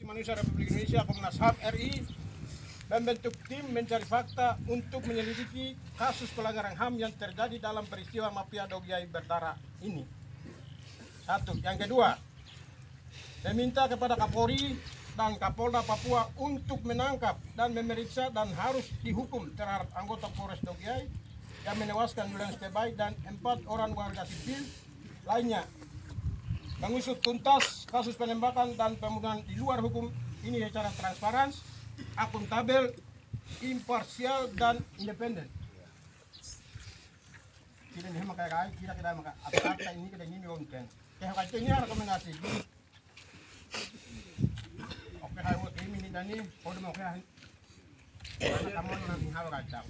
Manusia Republik Indonesia Komnas HAM RI membentuk tim mencari fakta untuk menyelidiki kasus pelanggaran HAM yang terjadi dalam peristiwa mafia Dogiai Bertara ini. Satu. Yang kedua, meminta kepada Kapolri dan Kapolda Papua untuk menangkap dan memeriksa dan harus dihukum terhadap anggota Polres Dogiai yang menewaskan Julian Stebai dan empat orang warga sipil lainnya mengusut tuntas kasus penembakan dan pembunuhan di luar hukum ini secara transparan, akuntabel, imparsial dan independen. Kita ini maka kai kita kita maka apa ini kita ini konten. Kayak kacau ini rekomendasi. Oke, kayak ini dan ini, kalau mau kayak kamu nanti hal kacau.